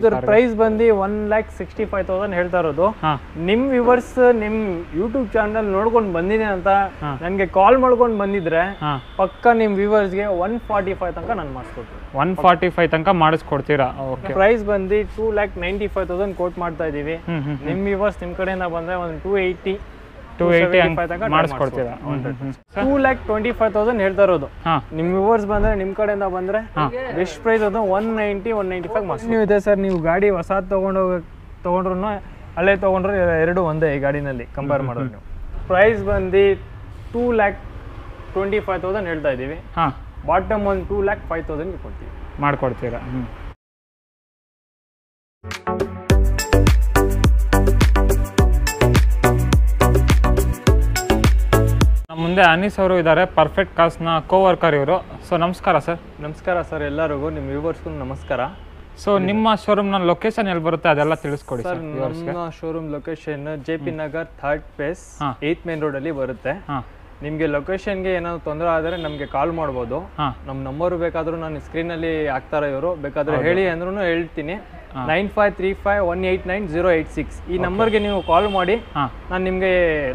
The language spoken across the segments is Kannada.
ಇದ್ರ ಪ್ರೈಸ್ ಬಂದು one lakh sixty five thousand ಹೇಳ್ತಾ ಇರೋದು. ನಿಮ್ ವ್ಯೂವರ್ಸ್ ನಿಮ್ ಯೂಟ್ಯೂಬ್ ಚಾನಲ್ ನೋಡ್ಕೊಂಡು ಬಂದಿದೆ ಅಂತ ನನಗೆ ಕಾಲ್ ಮಾಡ್ಕೊಂಡು ಬಂದಿದ್ರೆ ಪಕ್ಕ ನಿಮ್ ವ್ಯೂವರ್ಸ್ಗೆ ಒನ್ ಫಾರ್ಟಿ ಫೈವ್ ತನಕ ನಾನು ಮಾಡಿಸ್ಕೊಡ್ತೀನಿ. ಒನ್ ಫಾರ್ಟಿ ಫೈವ್ ತನಕ ಮಾಡಿಸ್ಕೊಡ್ತೀರಾ? ಓಕೆ ಪ್ರೈಸ್ ಬಂದು two lakh ninety five thousand quote ಮಾಡ್ತಾ ಇದೀವಿ. ನಿಮ್ ವ್ಯೂವರ್ಸ್ ನಿಮ್ ಕಡೆಯಿಂದ ಬಂದ್ರೆ ಒಂದು two eighty two eighty ಮಾಡಿಸ್ಕೊಡ್ತೀರಾ. Two lakh twenty five thousand ಹೇಳ್ತಾ ಇರೋದು ನಿಮ್ ವ್ಯೂವರ್ಸ್ ಬಂದ್ರೆ ನಿಮ್ ಕಡೆಯಿಂದ ಬಂದ್ರೆ ಬೆಸ್ಟ್ ಪ್ರೈಸ್ ಅದು one ninety one ninety five ನೀವು ಇದೆ ಸರ್ ನೀವು ಗಾಡಿ ಹೊಸಾದ್ ತಗೊಂಡು ತಗೊಂಡ್ರು ಅಲ್ಲೇ ತಗೊಂಡ್ರು ಎರಡು ಒಂದೇ ಈ ಗಾಡಿನಲ್ಲಿ ಕಂಪೇರ್ ಮಾಡೋದು ನೀವು. ಪ್ರೈಸ್ ಬಂದು two lakh twenty five thousand ಹೇಳ್ತಾ ಇದ್ದೀವಿ ಬಾಟಮ್ ಒಂದು ಟೂ ಲ್ಯಾಕ್ ಫೈವ್ ತೌಸಂಡ್ ಕೊಡ್ತೀವಿ. ಮಾಡ್ಕೊಡ್ತೀರಾ. ಮುಂದೆ ಅನೀಸ್ ಅವರು ಇದ್ದಾರೆ ಪರ್ಫೆಕ್ಟ್ ಕಾಸ್ನ ಕೋವರ್ಕರ್ ಇವರು. ಸೊ ನಮಸ್ಕಾರ ಸರ್ ನಮಸ್ಕಾರ ಸರ್ ಎಲ್ಲರಿಗೂ ನಿಮ್ಮ ವ್ಯೂವರ್ಸ್ಗೂ ನಮಸ್ಕಾರ. ಸೊ ನಿಮ್ಮ ಶೋರೂಮ್ನ ಲೊಕೇಶನ್ ಎಲ್ಲಿ ಬರುತ್ತೆ ಅದೆಲ್ಲ ತಿಳಿಸ್ಕೊಡಿ ಸರ್ ನಿಮ್ಮ showroom location J P Nagar third ಹಾ. ಏಯ್ತ್ ಮೇನ್ ರೋಡಲ್ಲಿ ಬರುತ್ತೆ. ಹಾಂ. ನಿಮಗೆ ಲೊಕೇಶನ್ಗೆ ಏನಾದ್ರು ತೊಂದರೆ ಆದರೆ ನಮಗೆ ಕಾಲ್ ಮಾಡ್ಬೋದು. ನಮ್ಮ ನಂಬರು ಬೇಕಾದರೂ ನಾನು ಸ್ಕ್ರೀನಲ್ಲಿ ಹಾಕ್ತಾರೆ ಇವರು. ಬೇಕಾದರೆ ಹೇಳಿ ಅಂದ್ರೂ ಹೇಳ್ತೀನಿ. Nine five three five one eight nine zero eight six ಈ ನಂಬರ್ಗೆ ನೀವು ಕಾಲ್ ಮಾಡಿ ನಾನು ನಿಮಗೆ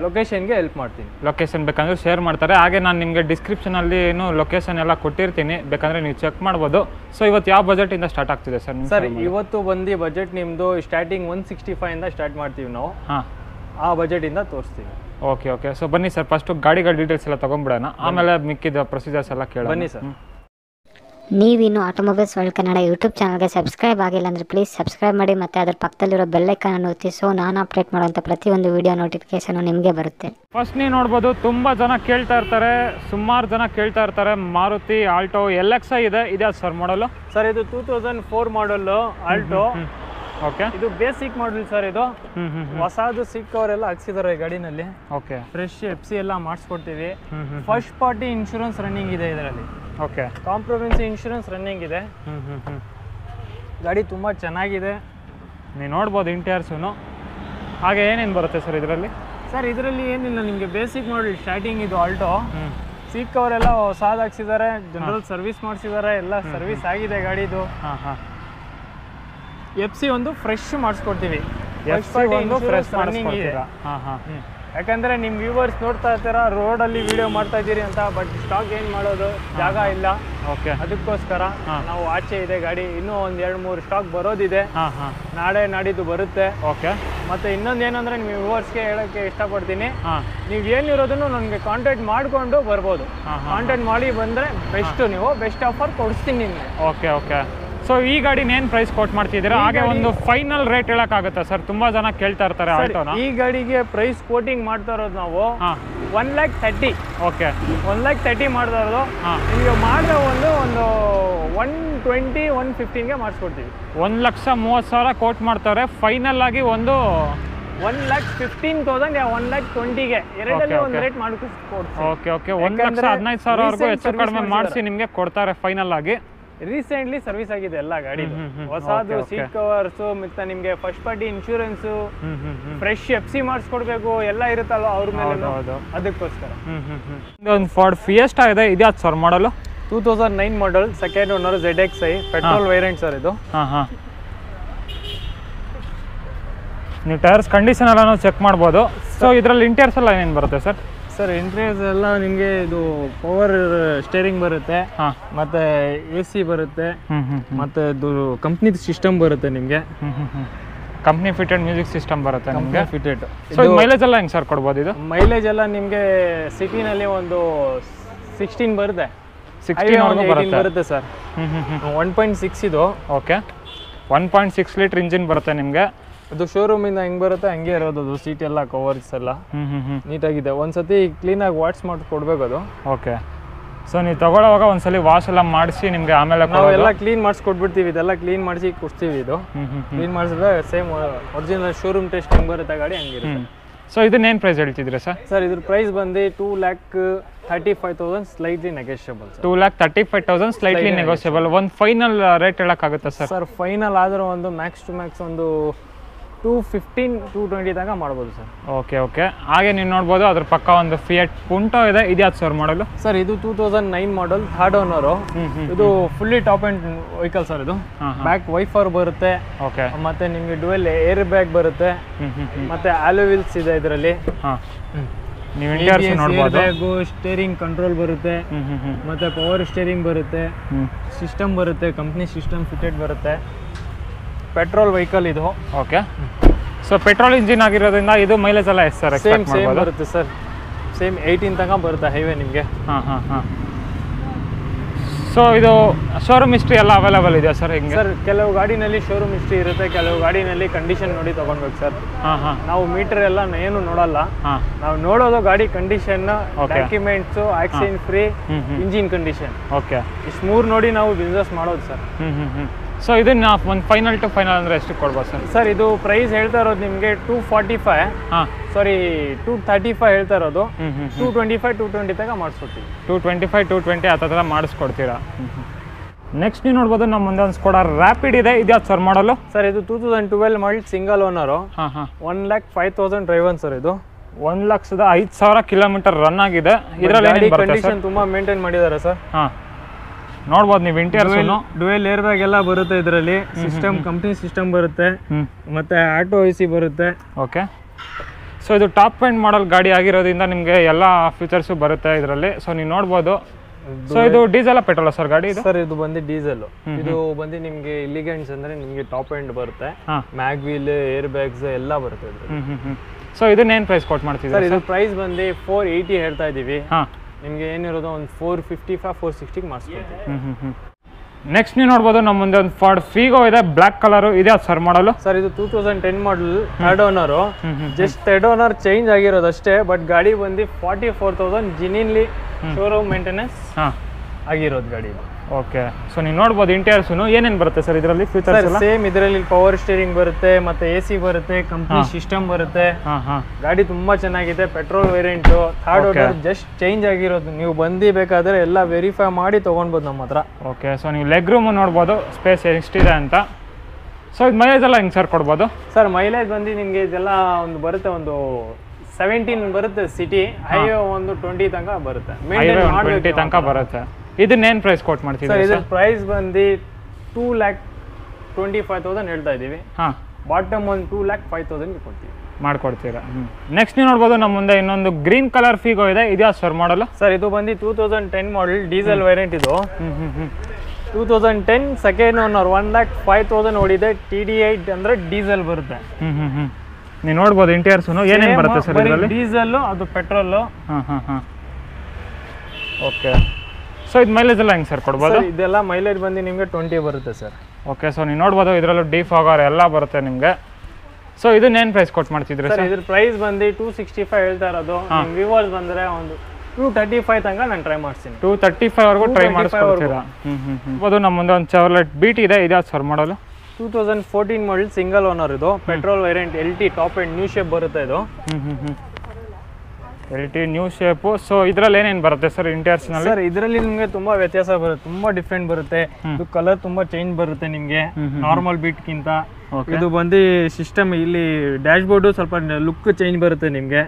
ಲೊಕೇಶನ್ಗೆ ಹೆಲ್ಪ್ ಮಾಡ್ತೀನಿ. ಲೊಕೇಶನ್ ಬೇಕಂದ್ರೆ ಶೇರ್ ಮಾಡ್ತಾರೆ. ಹಾಗೆ ನಾನು ನಿಮಗೆ ಡಿಸ್ಕ್ರಿಪ್ಷನಲ್ಲಿ ಏನು ಲೊಕೇಶನ್ ಎಲ್ಲ ಕೊಟ್ಟಿರ್ತೀನಿ. ಬೇಕಂದ್ರೆ ನೀವು ಚೆಕ್ ಮಾಡ್ಬೋದು. ಸೊ ಇವತ್ತು ಯಾವ ಬಜೆಟಿಂದ ಸ್ಟಾರ್ಟ್ ಆಗ್ತಿದೆ ಸರ್ ಸರ್ ಇವತ್ತು ಬಂದು ಬಜೆಟ್ ನಿಮ್ಮದು ಸ್ಟಾರ್ಟಿಂಗ್ ಒನ್ ಸಿಕ್ಸ್ಟಿ ಫೈವಿಂದ ಸ್ಟಾರ್ಟ್ ಮಾಡ್ತೀವಿ ನಾವು. ಹಾಂ. ಆ ಬಜೆಟಿಂದ ತೋರಿಸ್ತೀವಿ. ಓಕೆ ಓಕೆ ಸೊ ಬನ್ನಿ ಸರ್ ಫಸ್ಟು ಗಾಡಿಗಳ ಡೀಟೇಲ್ಸ್ ಎಲ್ಲ ತೊಗೊಂಡ್ಬಿಡೋಣ. ಆಮೇಲೆ ಮಿಕ್ಕಿದ ಪ್ರೊಸೀಜರ್ಸ್ ಎಲ್ಲ ಕೇಳೋಣ. ಬನ್ನಿ ಸರ್ ನೀವಿನ್ನು ಆಟೋಮೊಬೈಲ್ಸ್ ವರ್ಲ್ಡ್ ಕನ್ನಡ ಯೂಟ್ಯೂಬ್ ಚಾನಲ್ಗೆ ಸಬ್ಸ್ಕ್ರೈಬ್ ಆಗಿಲ್ಲ ಅಂದರೆ ಪ್ಲೀಸ್ ಸಬ್ಸ್ಕ್ರೈಬ್ ಮಾಡಿ ಮತ್ತು ಅದರ ಪಕ್ಕದಲ್ಲಿರೋ ಬೆಲ್ಲೈಕನ್ನು ಒತ್ತಿ ಸೊ ನಾನು ಅಪ್ಡೇಟ್ ಮಾಡುವಂಥ ಪ್ರತಿಯೊಂದು ವಿಡಿಯೋ ನೋಟಿಫಿಕೇಷನು ನಿಮಗೆ ಬರುತ್ತೆ. ಫಸ್ಟ್ ನೀವು ನೋಡ್ಬೋದು ತುಂಬ ಜನ ಕೇಳ್ತಾ ಇರ್ತಾರೆ ಸುಮಾರು ಜನ ಕೇಳ್ತಾ ಇರ್ತಾರೆ. Maruti Alto L X I ಇದೆ. ಇದೆ ಸರ್ ಮಾಡಲು ಸರ್ ಇದು two thousand four model Alto okay ಇದು ಬೇಸಿಕ್ ಮಾಡಲ್ ಸರ್ ಇದು. ಹೊಸದು ಸಿಕ್ಕವರೆಲ್ಲ ಹಾಕ್ಸಿದ್ದಾರೆ ಈ ಗಾಡಿನಲ್ಲಿ. ಓಕೆ ಫ್ರೆಶ್ ಎಫ್ ಸಿ ಎಲ್ಲ ಮಾಡಿಸ್ಕೊಡ್ತೀವಿ. ಫಸ್ಟ್ ಪಾರ್ಟಿ ಇನ್ಶೂರೆನ್ಸ್ ರನ್ನಿಂಗ್ ಇದೆ ಇದರಲ್ಲಿ. ಓಕೆ ಕಾಂಪ್ರಮೆನ್ಸಿ ಇನ್ಶೂರೆನ್ಸ್ ರನ್ನಿಂಗ್ ಇದೆ. ಗಾಡಿ ತುಂಬ ಚೆನ್ನಾಗಿದೆ. ನೀವು ನೋಡ್ಬೋದು ಇಂಟೀರಿಯರ್ಸು ಹಾಗೆ ಏನೇನು ಬರುತ್ತೆ ಸರ್ ಇದರಲ್ಲಿ? ಸರ್ ಇದರಲ್ಲಿ ಏನಿಲ್ಲ ನಿಮಗೆ ಬೇಸಿಕ್ ಮಾಡಲ್ ಸ್ಟಾರ್ಟಿಂಗ್ ಇದು ಆಲ್ಟೋ ಸಿಕ್ಕವರೆಲ್ಲ ಹೊಸದು ಹಾಕ್ಸಿದ್ದಾರೆ ಜನರಲ್ ಸರ್ವಿಸ್ ಮಾಡಿಸಿದ್ದಾರೆ ಎಲ್ಲ ಸರ್ವಿಸ್ ಆಗಿದೆ ಗಾಡಿದು. ಹಾಂ ಹಾಂ. ಎಫ್ ಸಿ ಒಂದು ಫ್ರೆಶ್ ಮಾಡಿಸ್ಕೊಡ್ತೀವಿ. ಎಫ್ ಸಿ ಒಂದು ಫ್ರೆಶ್ ಮಾಡಿಸ್ಕೊಡ್ತೀರಾ? ಹಾಂ ಹಾಂ. ಯಾಕಂದ್ರೆ ನಿಮ್ ವ್ಯೂವರ್ಸ್ ನೋಡ್ತಾ ರೋಡ್ ರೋಡಲ್ಲಿ ವಿಡಿಯೋ ಮಾಡ್ತಾ ಇದ್ದೀರಿ ಅಂತ ಬಟ್ ಸ್ಟಾಕ್ ಏನ್ ಮಾಡೋದು? ಜಾಗ ಇಲ್ಲ. ಓಕೆ ಅದಕ್ಕೋಸ್ಕರ ನಾವು ಆಚೆ ಇದೆ ಗಾಡಿ. ಇನ್ನೂ ಒಂದ್ ಎರಡು ಮೂರು ಸ್ಟಾಕ್ ಬರೋದಿದೆ. ನಾಳೆ ನಾಡಿದ್ದು ಬರುತ್ತೆ. ಓಕೆ ಮತ್ತೆ ಇನ್ನೊಂದು ಏನಂದ್ರೆ ನಿಮ್ಮ ವ್ಯೂವರ್ಸ್ಗೆ ಹೇಳಕ್ಕೆ ಇಷ್ಟಪಡ್ತೀನಿ. ನೀವ್ ಏನಿರೋದನ್ನು ನನಗೆ ಕಾಂಟ್ಯಾಕ್ಟ್ ಮಾಡಿಕೊಂಡು ಬರ್ಬೋದು. ಕಾಂಟ್ಯಾಕ್ಟ್ ಮಾಡಿ ಬಂದ್ರೆ ಬೆಸ್ಟ್ ನೀವು ಬೆಸ್ಟ್ ಆಫರ್ ಕೊಡಿಸ್ತೀನಿ ನಿಮಗೆ. ಓಕೆ ಓಕೆ ಸೊ ಈ ಗಾಡಿನ ಏನು ಪ್ರೈಸ್ ಕೋಟ್ ಮಾಡ್ತಿದ್ದೀರಾ? ಹಾಗೆ ಒಂದು ಫೈನಲ್ ರೇಟ್ ಹೇಳೋಕ್ಕಾಗುತ್ತಾ ಸರ್ ತುಂಬಾ ಜನ ಕೇಳ್ತಾ ಇರ್ತಾರೆ ಆಲ್ಟೋನ ಈ ಗಾಡಿಗೆ ಪ್ರೈಸ್ ಕೋಟಿಂಗ್ ಮಾಡ್ತಾ ಇರೋದು ನಾವು one lakh thirty okay one lakh thirty ಮಾಡ್ತಾ ಇರೋದು. ನಿಮಗೆ ಮಾಡಿದ್ರೆ ಒಂದು ಒಂದು ಒನ್ ಟ್ವೆಂಟಿ ಒನ್ ಫಿಫ್ಟೀನ್ಗೆ ಮಾಡಿಸ್ಕೊಡ್ತೀವಿ. ಒಂದು ಲಕ್ಷ ಮೂವತ್ತು ಸಾವಿರ ಕೋಟ್ ಮಾಡ್ತಾರೆ ಫೈನಲ್ ಆಗಿ ಒಂದು one lakh fifteen thousand one lakh ಟ್ವೆಂಟಿಗೆ ಎರಡಲ್ಲಿ ಒಂದು ರೇಟ್ ಮಾಡಿಸ್ಕೊಡ್ತೀವಿ ಓಕೆ ಓಕೆ ಒಂದು ಲಕ್ಷ ಹದಿನೈದು ಸಾವಿರವರೆಗೂ ಹೆಚ್ಚು ಕಡಿಮೆ ಮಾಡಿಸಿ ನಿಮಗೆ ಕೊಡ್ತಾರೆ ಫೈನಲ್ ಆಗಿ. ರೀಸೆಂಟ್ಲಿ ಸರ್ವಿಸ್ ಆಗಿದೆ ಎಲ್ಲ ಗಾಡಿ. ಹೊಸದು. ಸೀಟ್ ಕವರ್ಸ್ ಮತ್ತೆ ನಿಮ್ಗೆ first party insurance fresh F C ಮಾಡಿಸ್ಕೊಡ್ಬೇಕು ಎಲ್ಲ ಇರುತ್ತಲ್ವ ಅವ್ರ ಮೇಲೆ ಅದಕ್ಕೋಸ್ಕರ. ಒಂದು ಫಾರ್ಡ್ ಫಿಯೆಸ್ಟಾ ಇದೆ. ಇದ್ಯಾವ್ದು sir model two thousand nine model second owner Z X I petrol variant sir ಇದು. ನೀವು ಟೈರ್ಸ್ ಕಂಡೀಷನ್ ಎಲ್ಲ ಚೆಕ್ ಮಾಡ್ಬೋದು. ಸೊ ಇದರಲ್ಲಿ ಇಂಟೀರಿಯರ್ಸ್ ಎಲ್ಲ ಏನೇನು ಬರುತ್ತೆ ಸರ್ ಸರ್ ಇಂಟ್ರಿಯರ್ಸ್ ಎಲ್ಲ ನಿಮಗೆ ಇದು ಪವರ್ ಸ್ಟೇರಿಂಗ್ ಬರುತ್ತೆ ಮತ್ತೆ ಎ ಸಿ ಬರುತ್ತೆ ಮತ್ತೆ ಇದು ಕಂಪ್ನಿ ಸಿಸ್ಟಮ್ ಬರುತ್ತೆ ನಿಮಗೆ. ಕಂಪ್ನಿ ಫಿಟೆಡ್ ಮ್ಯೂಸಿಕ್ ಸಿಸ್ಟಮ್ ಬರುತ್ತೆ ನಿಮಗೆ? ಫಿಟೆಡ್ ಸೊ ಮೈಲೇಜ್ ಎಲ್ಲ ಹೆಂಗೆ ಸರ್ ಕೊಡ್ಬೋದು ಇದು? ಮೈಲೇಜ್ ಎಲ್ಲ ನಿಮಗೆ ಸಿಟಿನಲ್ಲಿ ಒಂದು ಸಿಕ್ಸ್ಟೀನ್ ಬರುತ್ತೆ. ಸಿಕ್ಸ್ಟೀನ್ Highway ಒಂದು ವರ್ಗೂ 18 ಬರುತ್ತೆ. ಬರುತ್ತೆ ಸರ್. ಹ್ಞೂ ಹ್ಞೂ ಹ್ಞೂ ಒನ್ ಪಾಯಿಂಟ್ ಸಿಕ್ಸ್ ಇದು. Okay one point six litre engine ಬರುತ್ತೆ ನಿಮಗೆ. ಅದು ಶೋರೂಮಿಂದ ಹೆಂಗೆ ಬರುತ್ತೆ ಹಂಗೆ ಇರೋದು ಅದು ಸೀಟ್ ಎಲ್ಲ ಕವರ್ಸ್ ಎಲ್ಲ. ನೀಟಾಗಿದೆ. ಒಂದ್ಸತಿ ಕ್ಲೀನಾಗಿ ವಾಟ್ಸ್ ಮಾಡಿ ಕೊಡ್ಬೇಕು ಅದು. ಓಕೆ. ಸೊ ನೀವು ತಗೊಳ್ಳೋವಾಗ ಒಂದ್ಸಲಿ ವಾಶ್ ಎಲ್ಲ ಮಾಡಿಸಿ ನಿಮಗೆ ಆಮೇಲೆ ಎಲ್ಲ ಕ್ಲೀನ್ ಮಾಡಿಸ್ಕೊಟ್ಬಿಡ್ತೀವಿ ಇದೆಲ್ಲ ಕ್ಲೀನ್ ಮಾಡಿಸಿ ಕೊಡ್ತೀವಿ ಇದು. ಕ್ಲೀನ್ ಮಾಡಿಸಿದ್ರೆ ಸೇಮ್ ಒರಿಜಿನಲ್ ಶೋರೂಮ್ ಟೆಸ್ಟ್ ಹೆಂಗೆ ಬರುತ್ತೆ ಗಾಡಿ ಹಂಗಿರುತ್ತೆ ಸೊ ಇದನ್ನೇನು ಪ್ರೈಸ್ ಹೇಳ್ತಿದ್ರೆ ಸರ್ ಸರ್ ಇದ್ರ ಪ್ರೈಸ್ ಬಂದು two lakh thirty five thousand slightly negotiable two lakh thirty five thousand slightly negotiable ಒಂದು ಫೈನಲ್ ರೇಟ್ ಹೇಳೋಕ್ಕಾಗುತ್ತಾ ಸರ್ ಸರ್ ಫೈನಲ್ ಆದರೂ ಒಂದು ಮ್ಯಾಕ್ಸ್ ಟು ಮ್ಯಾಕ್ಸ್ ಒಂದು ಟೂ ಫಿಫ್ಟೀನ್ ಟೂ ಟ್ವೆಂಟಿ ತನಕ ಮಾಡ್ಬೋದು ಸರ್. ಓಕೆ ಓಕೆ ಹಾಗೆ ನೀವು ನೋಡ್ಬೋದು ಅದ್ರ ಪಕ್ಕ ಒಂದು ಫಿಯಟ್ ಪುಂಟೋ ಇದೆ. ಇದ್ಯಾವ್ದು ಸರ್ ಮಾಡಲು ಸರ್ ಇದು two thousand nine model third owner ಇದು fully top and vehicle sir ಇದು. ಬ್ಯಾಕ್ ವೈಫರ್ ಬರುತ್ತೆ. ಓಕೆ ಮತ್ತೆ ನಿಮಗೆ ಡುವೆಲ್ ಏರ್ ಬ್ಯಾಗ್ ಬರುತ್ತೆ ಮತ್ತೆ ಆಲೋವಿಲ್ಸ್ ಇದೆ ಇದರಲ್ಲಿ. ನೀವು ಸ್ಟೇರಿಂಗ್ ಕಂಟ್ರೋಲ್ ಬರುತ್ತೆ. ಮತ್ತೆ ಪವರ್ ಸ್ಟೇರಿಂಗ್ ಬರುತ್ತೆ. ಸಿಸ್ಟಮ್ ಬರುತ್ತೆ. ಕಂಪ್ನಿ ಸಿಸ್ಟಮ್ ಫಿಟೆಡ್ ಬರುತ್ತೆ. ಪೆಟ್ರೋಲ್ ವೆಹಿಕಲ್ ಇದು. ಓಕೆ ಸೊ ಪೆಟ್ರೋಲ್ ಇಂಜಿನ್ ಆಗಿರೋದ್ರಿಂದ ಇದು ಮೈಲೇಜ್ ಎಲ್ಲ ಎಷ್ಟು ಸರ್ ಸೇಮ್ ಸೇಮ್ ಬರುತ್ತೆ ಸರ್ ಸೇಮ್ ಏಯ್ಟೀನ್ ತನಕ ಬರುತ್ತೆ ಹೈವೇ ನಿಮಗೆ. ಹಾಂ ಹಾಂ ಹಾಂ. ಸೊ ಇದು ಶೋರೂಮ್ ಹಿಸ್ಟ್ರಿ ಎಲ್ಲ ಅವೈಲೇಬಲ್ ಇದೆಯಾ ಸರ್ ಹೆಂಗೆ? ಸರ್ ಕೆಲವು ಗಾಡಿನಲ್ಲಿ ಶೋರೂಮ್ ಹಿಸ್ಟ್ರಿ ಇರುತ್ತೆ ಕೆಲವು ಗಾಡಿನಲ್ಲಿ ಕಂಡೀಷನ್ ನೋಡಿ ತಗೊಳ್ಬೇಕು ಸರ್ ಹಾಂ ಹಾಂ. ನಾವು ಮೀಟರ್ ಎಲ್ಲ ಏನು ನೋಡಲ್ಲ. ಹಾಂ. ನಾವು ನೋಡೋದು ಗಾಡಿ condition. Documents accident free engine condition okay ಇಷ್ಟು ಮೂರು ನೋಡಿ ನಾವು ಬಿಸ್ನೆಸ್ ಮಾಡೋದು ಸರ್ ಹ್ಞೂ ಹ್ಞೂ ಹ್ಞೂ ಸೊ ಇದನ್ನ ಒಂದು ಫೈನಲ್ ಟು ಫೈನಲ್ ಅಂದರೆ ಎಷ್ಟು ಕೊಡ್ಬೋದು ಸರ್? ಸರ್ ಇದು ಪ್ರೈಸ್ ಹೇಳ್ತಾ ಇರೋದು ನಿಮಗೆ ಟೂ ಫಾರ್ಟಿ ಫೈವ್ ಹಾಂ. ಸಾರಿ ಟೂ ತರ್ಟಿ ಫೈವ್ ಹೇಳ್ತಾ ಇರೋದು. Two twenty five two twenty ತಗ ಮಾಡಿಸ್ಕೊಡ್ತೀವಿ. Two twenty five two twenty ಆ ಥರ ಮಾಡಿಸ್ಕೊಡ್ತೀರಾ? ನೆಕ್ಸ್ಟ್ ನೀವು ನೋಡ್ಬೋದು ನಮ್ಮ ಮುಂದೆ ಒಂದು ಸ್ಕೋಡ ರ್ಯಾಪಿಡ್ ಇದೆ. ಇದ್ಯಾವ್ದು ಸರ್ ಮಾಡಲು ಸರ್ ಇದು two thousand twelve model single owner ಹಾಂ ಹಾಂ. One lakh five thousand driven sir ಇದು. ಒಂದು ಲಕ್ಷದ ಐದು ಸಾವಿರ ಕಿಲೋಮೀಟರ್ ರನ್ ಆಗಿದೆ. ಇದರಲ್ಲಿ ಕಂಡೀಷನ್ ತುಂಬ ಮೇಂಟೈನ್ ಮಾಡಿದ್ದಾರೆ ಸರ್. ಹಾಂ. ನೋಡ್ಬೋದು ನೀವು ಇಂಟೀರಿಯರ್ ಡುವೆಲ್ ಏರ್ ಬ್ಯಾಗ್ ಎಲ್ಲ ಬರುತ್ತೆ ಇದರಲ್ಲಿ. ಸಿಸ್ಟಮ್ ಕಂಪ್ನಿ ಸಿಸ್ಟಮ್ ಬರುತ್ತೆ. ಮತ್ತೆ ಆಟೋ ಎ ಸಿ ಬರುತ್ತೆ. ಓಕೆ. ಸೊ ಇದು ಟಾಪ್ ಎಂಡ್ ಮಾಡಲ್ ಗಾಡಿ ಆಗಿರೋದ್ರಿಂದ ನಿಮಗೆ ಎಲ್ಲ ಫೀಚರ್ಸು ಬರುತ್ತೆ ಇದರಲ್ಲಿ. ಸೊ ನೀವು ನೋಡ್ಬೋದು. ಸೊ ಇದು ಡೀಸೆಲ್ ಪೆಟ್ರೋಲ್ ಸರ್ ಗಾಡಿ ಸರ್ ಇದು ಬಂದು ಡೀಸೆಲ್ ಇದು ಬಂದು ನಿಮಗೆ ಇಲಿಗೆಂಟ್ಸ್ ಅಂದ್ರೆ ನಿಮಗೆ ಟಾಪ್ ಎಂಡ್ ಬರುತ್ತೆ. ಮ್ಯಾಗ್ ವೀಲ್ ಏರ್ ಬ್ಯಾಗ್ಸ್ ಎಲ್ಲ ಬರುತ್ತೆ ಸೊ ಇದನ್ನ ಏನ್ ಇದನ್ನೇನು ಪ್ರೈಸ್ ಕೊಟ್ಟು ಸರ್ ಇದು ಪ್ರೈಸ್ ಬಂದು ಫೋರ್ ಏಯ್ಟಿ ಹೇಳ್ತಾ ಇದೀವಿ ನಿಮಗೆ ಏನಿರೋದು ಒಂದು ಫೋರ್ ಫಿಫ್ಟಿ ಫೈವ್ ಫೋರ್ ಸಿಕ್ಸ್ಟಿಗೆ ಮಾಡಿಸ್ಕೊಡ್ತೀವಿ ಹ್ಞೂ ಹ್ಞೂ ಹ್ಞೂ ನೆಕ್ಸ್ಟ್ ನೀವು ನೋಡ್ಬೋದು ನಮ್ಮ ಮುಂದೆ ಒಂದು ಫಾರ್ಡ್ ಫೀಗೋ ಇದೆ ಬ್ಲ್ಯಾಕ್ ಕಲರ್ ಇದೆ ಸರ್ ಮಾಡಲು? ಸರ್ ಇದು two thousand ten model third owner just third owner change ಆಗಿರೋದು ಅಷ್ಟೇ ಬಟ್ ಗಾಡಿ ಬಂದು forty four thousand genuinely showroom maintenance ಹಾಂ. ಆಗಿರೋದು ಗಾಡಿ ಓಕೆ ಸೊ ನೀವು ನೋಡ್ಬೋದು ಇಂಟೀರಿಯರ್ಸು ಏನೇನು ಬರುತ್ತೆ ಸರ್ ಇದರಲ್ಲಿ? ಫೀಚರ್ಸ್ ಸೇಮ್ ಇದರಲ್ಲಿ ಪವರ್ ಸ್ಟೀರಿಂಗ್ ಬರುತ್ತೆ ಮತ್ತೆ ಎ ಸಿ ಬರುತ್ತೆ ಕಂಪ್ನಿ ಸಿಸ್ಟಮ್ ಬರುತ್ತೆ. ಹಾಂ ಹಾಂ. ಗಾಡಿ ತುಂಬಾ ಚೆನ್ನಾಗಿದೆ petrol variant third. Owner just change ಆಗಿರೋದು. ನೀವು ಬಂದಿ ಬೇಕಾದ್ರೆ ಎಲ್ಲ ವೆರಿಫೈ ಮಾಡಿ ತೊಗೊಳ್ಬೋದು ನಮ್ಮ ಹತ್ರ. ಓಕೆ ಸೊ ನೀವು ಲೆಗ್ ರೂಮ್ ನೋಡ್ಬೋದು. ಸ್ಪೇಸ್ ಎಷ್ಟಿದೆ ಅಂತ. ಸೊ ಇದು ಮೈಲೇಜ್ ಎಲ್ಲ ಹೆಂಗೆ ಸರ್ ಕೊಡ್ಬೋದು? ಸರ್ ಮೈಲೇಜ್ ಬಂದು ನಿಮಗೆ ಇದೆಲ್ಲ ಒಂದು ಬರುತ್ತೆ ಒಂದು ಸೆವೆಂಟೀನ್ ಬರುತ್ತೆ ಸಿಟಿ ಹೈವೇ ಒಂದು ಟ್ವೆಂಟಿ ತನಕ ಬರುತ್ತೆ. ಟ್ವೆಂಟಿ ತನಕ ಬರುತ್ತೆ. ಇದನ್ನೇನು ಪ್ರೈಸ್ ಕೊಟ್ಟು ಸರ್ ಮಾಡ್ತಿದ್ದೀರಿ ಇದ್ರ ಪ್ರೈಸ್ ಬಂದು two lakh twenty five thousand ಹೇಳ್ತಾ ಇದ್ದೀವಿ. ಹಾಂ. ಬಾಟಮ್ ಒಂದು ಟೂ ಲ್ಯಾಕ್ ಫೈವ್ ತೌಸಂಡ್ ಕೊಡ್ತೀವಿ. ಮಾಡ್ಕೊಡ್ತೀರಾ? ನೆಕ್ಸ್ಟ್ ನೀವು ನೋಡ್ಬೋದು ನಮ್ಮ ಮುಂದೆ ಇನ್ನೊಂದು ಗ್ರೀನ್ ಕಲರ್ ಫೀಗೋ ಇದೆ. ಇದೆಯಾ ಸರ್ ಮಾಡಲ್ಲ ಸರ್ ಇದು ಬಂದು two thousand ten model diesel variant ಇದು. ಹ್ಞೂ ಹ್ಞೂ ಹ್ಞೂ two thousand ten second owner one lakh five thousand ಓಡಿದೆ. ಟಿ ಡಿ ಐಟ್ ಅಂದರೆ ಡೀಸೆಲ್ ಬರುತ್ತೆ. ಹ್ಞೂ ಹ್ಞೂ ಹ್ಞೂ ನೀವು ನೋಡ್ಬೋದು ಇಂಟೀರಿಯರ್ಸು ಏನೇನು ಬರುತ್ತೆ ಸರ್ ಡೀಸೆಲ್ಲು ಡೀಸೆಲ್ ಅದು ಪೆಟ್ರೋಲು ಹಾಂ ಹಾಂ ಹಾಂ. ಓಕೆ ಸೊ ಇದು ಮೈಲೇಜ್ ಎಲ್ಲ ಹೆಂಗೆ ಸರ್ ಕೊಡ್ಬೋದು? ಇದೆಲ್ಲ ಮೈಲೇಜ್ ಬಂದು ನಿಮಗೆ ಟ್ವೆಂಟಿ ಬರುತ್ತೆ ಸರ್ ಓಕೆ ಸೊ ನೀವು ನೋಡ್ಬೋದು ಇದರಲ್ಲೂ ಡಿ ಫಾಗರ್ ಎಲ್ಲ ಬರುತ್ತೆ ನಿಮಗೆ. ಸೊ ಇದನ್ನೇನು ಪ್ರೈಸ್ ಕೊಟ್ಟು ಮಾಡ್ತಿದ್ರಿ ಸರ್ ಇದ್ರ ಪ್ರೈಸ್ ಬಂದು ಟೂ ಸಿಕ್ಸ್ಟಿ ಫೈವ್ ಹೇಳ್ತಾ ಇರೋದು. ವಿವರ್ಸ್ ಬಂದರೆ ಒಂದು ಟೂ ತರ್ಟಿ ಫೈವ್ ತನಕ ನಾನು ಟ್ರೈ ಮಾಡ್ತೀನಿ. ಟೂ ತರ್ಟಿ ಫೈವ್ವರೆಗೂ ಟ್ರೈ 235 ಮಾಡಿಸ್ಕೊಡ್ತೀರಾ? ಹ್ಞೂ ಹ್ಞೂ ಹ್ಞೂ ಅದು ನಮ್ಮ ಮುಂದೆ ಒಂದು ಚವರ್ಲೆಟ್ ಬೀಟ್ ಇದೆ ಇದೆ sir model two thousand fourteen model single owner ಇದು. Petrol variant L T top and new shape ಬರುತ್ತೆ ಇದು. ಹ್ಞೂ ಹ್ಞೂ ಹ್ಞೂ L T new shape so ಇದರಲ್ಲಿ ಏನೇನು ಬರುತ್ತೆ ಸರ್ ಇಂಟೀರಿಯರ್ಸ್ನಲ್ಲಿ ಸರ್ ಇದರಲ್ಲಿ ನಿಮಗೆ ತುಂಬಾ ವ್ಯತ್ಯಾಸ ಬರುತ್ತೆ ತುಂಬಾ ಡಿಫ್ರೆಂಟ್ ಬರುತ್ತೆ. ಇದು ಕಲರ್ ತುಂಬಾ ಚೇಂಜ್ ಬರುತ್ತೆ ನಿಮಗೆ ನಾರ್ಮಲ್ ಬೀಟ್ಗಿಂತ. ಇದು ಬಂದು ಸಿಸ್ಟಮ್ ಇಲ್ಲಿ ಡ್ಯಾಶ್ ಬೋರ್ಡು ಸ್ವಲ್ಪ ಲುಕ್ ಚೇಂಜ್ ಬರುತ್ತೆ ನಿಮಗೆ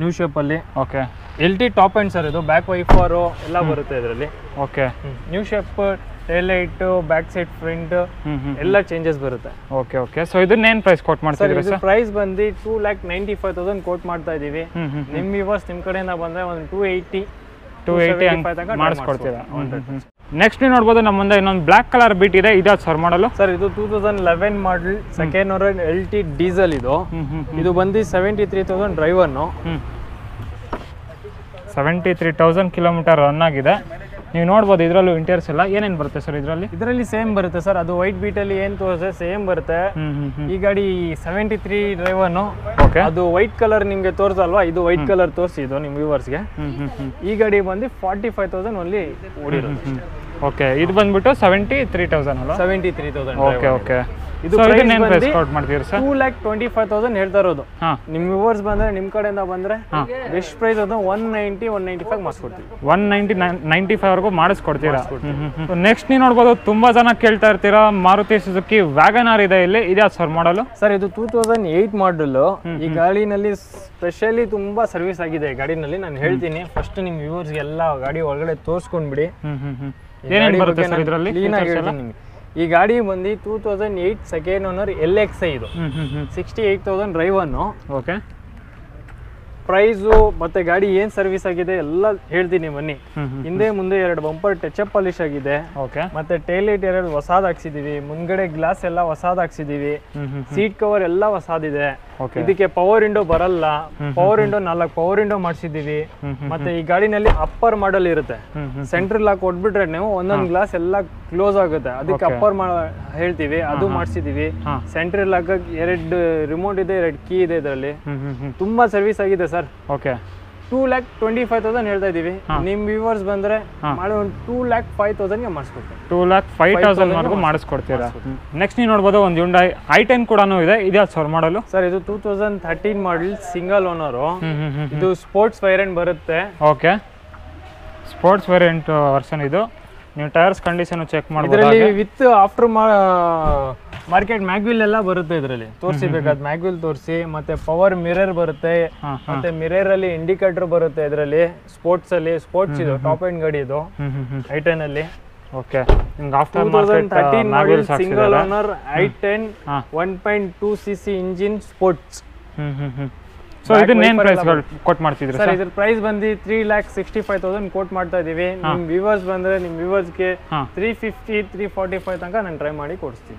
ನ್ಯೂ ಶೇಪ್ ಅಲ್ಲಿ. Okay L T top end sir ಇದು ಬ್ಯಾಕ್ ವೈಫರು ಎಲ್ಲ ಬರುತ್ತೆ ಇದರಲ್ಲಿ. Okay new shape tail light back side front ಎಲ್ಲ ಚೇಂಜಸ್ ಬರುತ್ತೆ. ಓಕೆ ಓಕೆ ಸೊ ಇದನ್ನೇನು ಪ್ರೈಸ್ ಕೋಟ್ ಸರ್ ಮಾಡ್ತಿದ್ರಿ ಇದು ಸರ್ ಪ್ರೈಸ್ ಬಂದು two lakh ninety five thousand quote ಮಾಡ್ತಾ ಇದೀವಿ ನಿಮ್ಮ ವಿವರ್ಸ್ ನಿಮ್ಮ ಕಡೆಯಿಂದ ಬಂದ್ರೆ ಒಂದು ಟೂ ಏಯ್ಟಿ ಟೂ ಏಯ್ಟಿ ಮಾಡಿಸ್ಕೊಡ್ತೀರಾ? ನೆಕ್ಸ್ಟ್ ನೀವು ನೋಡ್ಬೋದು ನಮ್ಮ ಮುಂದೆ ಇನ್ನೊಂದು ಬ್ಲ್ಯಾಕ್ ಕಲರ್ ಬೀಟ್ ಇದೆ. ಇದ್ಯಾವ್ದು ಸರ್ ಮಾಡಲು ಸರ್ ಇದು two thousand eleven model second owner L T diesel ಇದು. ಇದು ಬಂದು seventy three thousand driven seventy three thousand kilometre run ಆಗಿದೆ. ನೀವು ನೋಡ್ಬೋದು ಇದರಲ್ಲೂ ಇಂಟೀರಿಯರ್ಸ್ ಎಲ್ಲ ಏನೇನು ಬರುತ್ತೆ ಸರ್ ಇದರಲ್ಲಿ? ಇದರಲ್ಲಿ ಸೇಮ್ ಬರುತ್ತೆ ಸರ್ ಅದು ವೈಟ್ ಬೀಟಲ್ಲಿ ಏನು ತೋರಿಸಿದೆ ಸೇಮ್ ಬರುತ್ತೆ. ಈ ಗಾಡಿ ಸೆವೆಂಟಿ ತ್ರೀ ಡ್ರೈವನು ಓಕೆ ಅದು ವೈಟ್ ಕಲರ್ ನಿಮಗೆ ತೋರಿಸಲ್ವಾ? ಇದು ವೈಟ್ ಕಲರ್ ತೋರಿಸಿ ಇದು ನಿಮ್ಮ ವ್ಯೂವರ್ಸ್ಗೆ ಈ ಗಾಡಿ ಬಂದು ಫಾರ್ಟಿ ಫೈವ್ ತೌಸಂಡ್ ಅಲ್ಲಿ ಓಡಿರೋದು ಓಕೆ ಇದು ಬಂದ್ಬಿಟ್ಟು ಸೆವೆಂಟಿ ತ್ರೀ ತೌಸಂಡ್ ಅಲ್ಲ seventy three thousand okay okay ಇದು quote sir? Two lakh twenty five thousand ಹೇಳ್ತಾ ಇರೋದು. ನಿಮ್ ವ್ಯೂವರ್ಸ್ ಬಂದ್ರೆ ನಿಮ್ ಕಡೆಯಿಂದ ಬಂದ್ರೆ ಬೆಸ್ಟ್ ಪ್ರೈಸ್ ಅದು one ninety one ninety five ಮಾಡಿಸ್ಕೊಡ್ತೀವಿ one ninety ninety ಫೈವ್ವರೆಗೂ ಮಾಡಿಸ್ಕೊಡ್ತೀರಾ? ನೆಕ್ಸ್ಟ್ ನೀವು ನೋಡ್ಬೋದು ತುಂಬಾ ಜನ ಕೇಳ್ತಾ ಇರ್ತೀರಾ ಮಾರುತಿ ಸುಜುಕಿ ವ್ಯಾಗನ್ ಆರ್ ಇದೆ ಇಲ್ಲಿ. ಇದೆ ಸರ್ ಮಾಡಲು ಸರ್ ಇದು ಟೂ ತೌಸಂಡ್ ಏಟ್ ಮಾಡಲ್ ಈ ಗಾಡಿನಲ್ಲಿ ಸ್ಪೆಷಲಿ ತುಂಬಾ ಸರ್ವಿಸ್ ಆಗಿದೆ ಈ ಗಾಡಿನಲ್ಲಿ. ನಾನು ಹೇಳ್ತೀನಿ ಫಸ್ಟ್ ನಿಮ್ ವ್ಯೂವರ್ಸ್ ಎಲ್ಲ ಗಾಡಿ ಒಳಗಡೆ ತೋರಿಸ್ಕೊಂಡ್ಬಿಡಿ. ಏನೇನು ಬರುತ್ತೆ ಸರ್ ಇದರಲ್ಲಿ ಈ ಗಾಡಿ ಬಂದು two thousand eight second owner L X I ಇದು. Sixty eight thousand driven. Okay. Price ಮತ್ತೆ ಗಾಡಿ ಏನ್ ಸರ್ವಿಸ್ ಆಗಿದೆ ಎಲ್ಲ ಹೇಳ್ತೀನಿ ಬನ್ನಿ. ಹಿಂದೆ ಮುಂದೆ ಎರಡು ಬಂಪರ್ ಟಚ್ ಅಪ್ ಪಾಲಿಶ್ ಆಗಿದೆ. ಓಕೆ. ಮತ್ತೆ ಟೈಲೈಟ್ ಎರಡು ಹೊಸಾದ್ ಹಾಕ್ಸಿದೀವಿ. ಮುಂದ್ಗಡೆ ಗ್ಲಾಸ್ ಎಲ್ಲ ಹೊಸಾದ್ ಹಾಕ್ಸಿದೀವಿ. ಸೀಟ್ ಕವರ್ ಎಲ್ಲ ಹೊಸಾದಿದೆ. ಇದಕ್ಕೆ ಪವರ್ ವಿಂಡೋ ಬರಲ್ಲ. ಪವರ್ ವಿಂಡೋ ನಾಲ್ಕು ಪವರ್ ವಿಂಡೋ ಹ್ಮ್ ಮತ್ತೆ ಈ ಗಾಡಿನಲ್ಲಿ ಅಪ್ಪರ್ ಮಾಡಲ್ ಇರುತ್ತೆ. ಸೆಂಟ್ರ್ ಲಾಕ್ ಕೊಟ್ಬಿಟ್ರೆ ನೀವು ಒಂದೊಂದು ಗ್ಲಾಸ್ ಎಲ್ಲ ಕ್ಲೋಸ್ ಆಗುತ್ತೆ. ಅದಕ್ಕೆ ಅಪ್ಪರ್ ಹೇಳ್ತೀವಿ. ಅದು ಮಾಡಿಸಿದೀವಿ ಸೆಂಟ್ರ್ ಲಾಕ್ ಎರಡು ರಿಮೋಟ್ ಇದೆ ಎರಡು ಕೀ ಇದೆ ಇದರಲ್ಲಿ. ತುಂಬಾ ಸರ್ವಿಸ್ ಆಗಿದೆ sir okay two lakh twenty five thousand ಹೇಳ್ತಾ ಇದೀವಿ. ನಿಮ್ ವ್ಯೂವರ್ಸ್ ಬಂದ್ರೆ ಮಾಡಿ ಒಂದು ಟೂ ಲ್ಯಾಕ್ ಫೈವ್ ತೌಸಂಡ್ಗೆ ಮಾಡಿಸ್ಕೊಡ್ತೀವಿ. ಟೂ ಲ್ಯಾಕ್ ಫೈವ್ ತೌಸಂಡ್ ತೌಸಂಡ್ವರೆಗೂ ಮಾಡಿಸ್ಕೊಡ್ತೀರಾ? ನೆಕ್ಸ್ಟ್ ನೀವು ನೋಡ್ಬೋದು ಒಂದು ಯುಂಡೈ ಐ ಟೆನ್ ಕೂಡ ಇದೆ. ಇದೆ ಸರ್ ಮಾಡಲು ಸರ್ ಇದು two thousand thirteen model single owner ಇದು ಸ್ಪೋರ್ಟ್ಸ್ ವೈರೆಂಟ್ ಬರುತ್ತೆ. ಓಕೆ ಸ್ಪೋರ್ಟ್ಸ್ ವೇರಿಯಂಟ್ ವರ್ಷನ್ ಇದು. ನೀವು ಟೈರ್ಸ್ ಕಂಡೀಷನ್ ಚೆಕ್ ಮಾಡಿದ್ರೆ ಇದರಲ್ಲಿ ವಿತ್ ಆಫ್ಟರ್ ಮಾರ್ಕೆಟ್ ಮ್ಯಾಗ್ವಿಲ್ ಎಲ್ಲ ಬರುತ್ತೆ ಇದರಲ್ಲಿ. ತೋರಿಸಿ ಬೇಕಾದ ಮ್ಯಾಗ್ವಿಲ್ ತೋರಿಸಿ ಮತ್ತೆ ಪವರ್ ಮಿರರ್ ಬರುತ್ತೆ ಮತ್ತೆ ಮಿರರ್ ಅಲ್ಲಿ ಇಂಡಿಕೇಟರ್ ಬರುತ್ತೆ ಇದರಲ್ಲಿ ಸ್ಪೋರ್ಟ್ಸ್ ಅಲ್ಲಿ ಸ್ಪೋರ್ಟ್ಸ್ ಇದು ಟಾಪ್ ಎಂಡ್ ಗಾಡಿ ಇದು ಐ ಟೆನ್ ಅಲ್ಲಿ. ಓಕೆ ನಿಮ್ಗೆ after market single owner I ten. One point two C C engine sports hmm hmm hmm. So ಇದನ್ನೇನು ಪ್ರೈಸ್ ಕೊಟ್ ಮಾಡ್ತಿದ್ರಿ ಸರ್? ಇದ್ರ ಪ್ರೈಸ್ ಬಂದು three lakh sixty five thousand quote ಮಾಡ್ತಾ ಇದೀವಿ. ನಿಮ್ ವ್ಯೂವರ್ಸ್ ಬಂದ್ರೆ ನಿಮ್ ವ್ಯೂವರ್ಸ್ಗೆ ಗೆ three fifty three forty five ತನಕ ನಾನು ಟ್ರೈ ಮಾಡಿ ಕೊಡಿಸ್ತೀನಿ.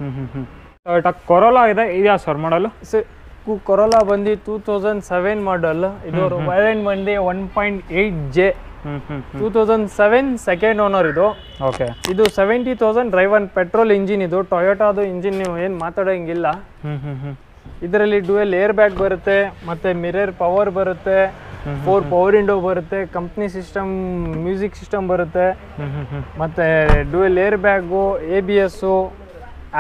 ಕೊರೋಲಾ ಇದೆ ಇದೆಯಾ ಸರ್ ಮಾಡಲು ಕೊರೋಲಾ ಬಂದು ಟೂ ತೌಸಂಡ್ ಸೆವೆನ್ ಮಾಡಲ್ ಇದು ವೈರೆಂಟ್ ಬಂದು one point eight J two thousand seven second owner ಇದು. ಓಕೆ ಇದು seventy thousand driven petrol engine ಇದು. ಟೊಯೋಟಾದು ಇಂಜಿನ್ ನೀವು ಏನು ಮಾತಾಡೋಂಗಿಲ್ಲ. ಇದರಲ್ಲಿ ಡುವೆಲ್ ಏರ್ ಬ್ಯಾಗ್ ಬರುತ್ತೆ ಮತ್ತೆ ಮಿರರ್ ಪವರ್ ಬರುತ್ತೆ ಫೋರ್ ಪವರ್ ವಿಂಡೋ ಬರುತ್ತೆ ಕಂಪ್ನಿ ಸಿಸ್ಟಮ್ ಮ್ಯೂಸಿಕ್ ಸಿಸ್ಟಮ್ ಬರುತ್ತೆ ಮತ್ತೆ dual airbag A B S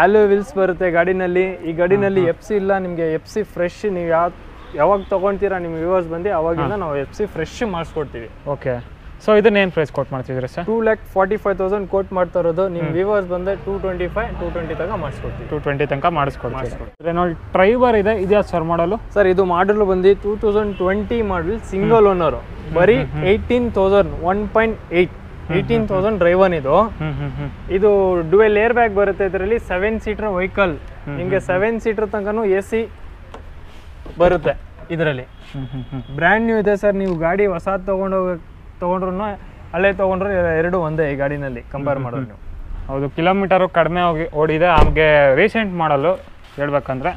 alloy wheels ಬರುತ್ತೆ ಗಾಡಿನಲ್ಲಿ. ಈ ಗಾಡಿನಲ್ಲಿ ಎಫ್ ಸಿ ಇಲ್ಲ ನಿಮಗೆ ಎಫ್ ಸಿ ಫ್ರೆಶ್ ನೀವು ಯಾವ ಯಾವಾಗ ತೊಗೊಳ್ತೀರಾ ನಿಮ್ಮ ವ್ಯೂವರ್ಸ್ ಬಂದು ಅವಾಗಿಂದ ನಾವು ಎಫ್ ಸಿ ಫ್ರೆಶ್ ಮಾಡಿಸ್ಕೊಡ್ತೀವಿ. ಓಕೆ ಸೊ ಇದನ್ನೇನು ಪ್ರೈಸ್ ಕೋಟ್ ಮಾಡ್ತಿದ್ರೆ sir two lakh forty five thousand quote ಮಾಡ್ತಾ ಇರೋದು. ನಿಮ್ಮ ವಿವರ್ಸ್ ಬಂದೆ two twenty five two twenty ತನಕ ಮಾಡಿಸ್ಕೊಡ್ತೀವಿ. ಟೂ ಟ್ವೆಂಟಿ ತನಕ ಮಾಡಿಸ್ಕೊಡ್ತೀವಿ. ನೋಡಿ ಡ್ರೈವರ್ ಇದೆ. ಇದೆಯಾ ಸರ್ ಮಾಡಲು ಸರ್ ಇದು ಮಾಡಲ್ ಬಂದು two thousand twenty model single owner ಬರೀ eighteen thousand one point eight eighteen thousand driven ಇದು ಇದು ಡುವೆಲ್ ಏರ್ ಬ್ಯಾಗ್ ಬರುತ್ತೆ ಇದರಲ್ಲಿ ಸೆವೆನ್ ಸೀಟರ್ ವೆಹಿಕಲ್ ನಿಮಗೆ ಸೆವೆನ್ ಸೀಟರ್ ತನಕನೂ ಎ ಸಿ ಬರುತ್ತೆ ಇದರಲ್ಲಿ. ಬ್ರ್ಯಾಂಡ್ ನ್ಯೂ ಇದೆ ಸರ್ ನೀವು ಗಾಡಿ ಹೊಸ ತೊಗೊಂಡೋಗ ತೊಗೊಂಡ್ರು ಹಳೆ ತೊಗೊಂಡ್ರು ಎರಡು ಒಂದೇ ಈ ಗಾಡಿನಲ್ಲಿ ಕಂಪೇರ್ ಮಾಡೋದು ನೀವು ಹೌದು ಕಿಲೋಮೀಟರು ಕಡಿಮೆ ಹೋಗಿ ಓಡಿದೆ. ನಮಗೆ ರೀಸೆಂಟ್ ಮಾಡಲು ಹೇಳ್ಬೇಕಂದ್ರೆ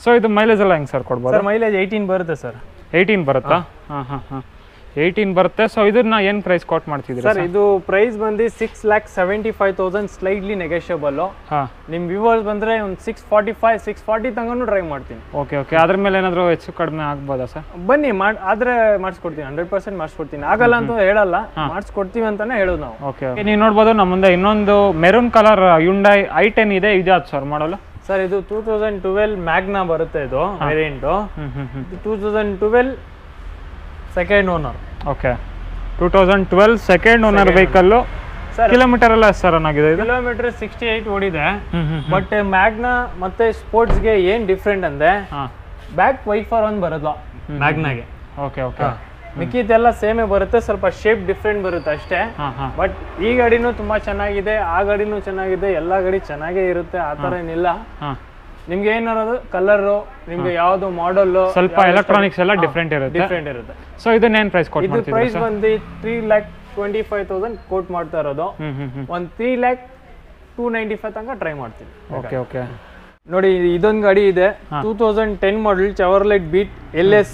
ಸೊ ಇದು ಮೈಲೇಜ್ ಎಲ್ಲ ಹೆಂಗೆ ಸರ್ ಕೊಡ್ಬೋದು? ಮೈಲೇಜ್ ಏಯ್ಟೀನ್ ಬರುತ್ತೆ ಸರ್ ಏಯ್ಟೀನ್ ಬರುತ್ತಾ? ಹಾಂ ಹಾಂ ಹಾಂ. ಏಯ್ಟೀನ್ ಬರುತ್ತೆ. ಸೊ ಇದನ್ನ ಏನು ಪ್ರೈಸ್ ಕೋಟ್ ಮಾಡ್ತಿದ್ರಿ ಸರ್ ಇದು ಪ್ರೈಸ್ ಬಂದು six lakh seventy five thousand slightly negotiable ನಿಮ್ಮ ವ್ಯೂವರ್ಸ್ ಬಂದರೆ ಒಂದು six forty five six forty ತಂಗನು drive ಮಾಡ್ತೀನಿ. ಓಕೆ ಓಕೆ ಅದ್ರ ಮೇಲೆ ಏನಾದರೂ ಹೆಚ್ಚು ಕಡಿಮೆ ಆಗ್ಬೋದಾ ಸರ್ ಬನ್ನಿ ಮಾಡಿ ಆದ್ರೆ ಮಾಡಿಸ್ಕೊಡ್ತೀನಿ ಹಂಡ್ರೆಡ್ ಪರ್ಸೆಂಟ್ ಮಾಡಿಸ್ಕೊಡ್ತೀನಿ. ಆಗಲ್ಲ ಅಂತ ಹೇಳಲ್ಲ ಮಾಡಿಸ್ಕೊಡ್ತೀವಿ ಅಂತಾನೆ ಹೇಳೋದು ನಾವು. ಓಕೆ ನೀವು ನೋಡ್ಬೋದು ನಮ್ಮ ಮುಂದೆ ಇನ್ನೊಂದು maroon colour Hyundai I ten ಇದೆ. ಇದು ಅದು ಸರ್ ಮಾಡಲು ಸರ್ ಇದು ಟೂ ತೌಸಂಡ್ ಟ್ವೆಲ್ ಮ್ಯಾಗ್ನಾ ಬರುತ್ತೆ ಇದು variant two thousand twelve second owner okay. Two thousand twelve second owner vehicle sir kilometre ಎಲ್ಲ ಸರ್ ರನ್ ಇದು? ಕಿಲೋಮೀಟರ್ ಸಿಕ್ಸ್ಟಿ ಏಯ್ಟ್ ಓಡಿದೆ ಬಟ್ ಮ್ಯಾಗ್ನ ಮತ್ತೆ ಸ್ಪೋರ್ಟ್ಸ್ಗೆ ಏನು ಡಿಫ್ರೆಂಟ್ ಅಂದ್ರೆ ಬ್ಯಾಕ್ ವೈಫರ್ ಒಂದು ಬರೋದು ಮ್ಯಾಗ್ನಾಗೆ ಓಕೆ ಓಕೆ. ಮಿಕ್ಕಿದೆಲ್ಲ ಸೇಮೇ ಬರುತ್ತೆ ಸ್ವಲ್ಪ ಶೇಪ್ ಡಿಫ್ರೆಂಟ್ ಬರುತ್ತೆ ಅಷ್ಟೇ. ಬಟ್ ಈ ಗಾಡಿನೂ ತುಂಬಾ ಚೆನ್ನಾಗಿದೆ ಆ ಗಾಡಿನೂ ಚೆನ್ನಾಗಿದೆ ಎಲ್ಲ ಗಾಡಿ ಚೆನ್ನಾಗೇ ಇರುತ್ತೆ ಆ ಥರ ಏನಿಲ್ಲ. ನಿಮ್ಗೆ ಏನಾರದು? ಕಲರು ನಿಮ್ಗೆ ಯಾವ್ದು ಮಾಡಲ್ ಸ್ವಲ್ಪ ಎಲೆಕ್ಟ್ರಾನಿಕ್ಸ್ ಎಲ್ಲ ಡಿಫ್ರೆಂಟ್ ಇರುತ್ತೆ. ಡಿಫ್ರೆಂಟ್ ಇರುತ್ತೆ. ಸೊ ಇದನ್ನೇನು ಪ್ರೈಸ್ ಕೊಟ್ಟು ಇದು ಪ್ರೈಸ್ ಬಂದು three lakh twenty five thousand quote ಮಾಡ್ತಾ ಇರೋದು. ಒಂದು three lakh two ninety five ತನಕ ಟ್ರೈ ಮಾಡ್ತೀನಿ. ಓಕೆ ಓಕೆ ನೋಡಿ ಇದೊಂದು ಗಾಡಿ ಇದೆ. Two thousand ten model Chevrolet Beat L S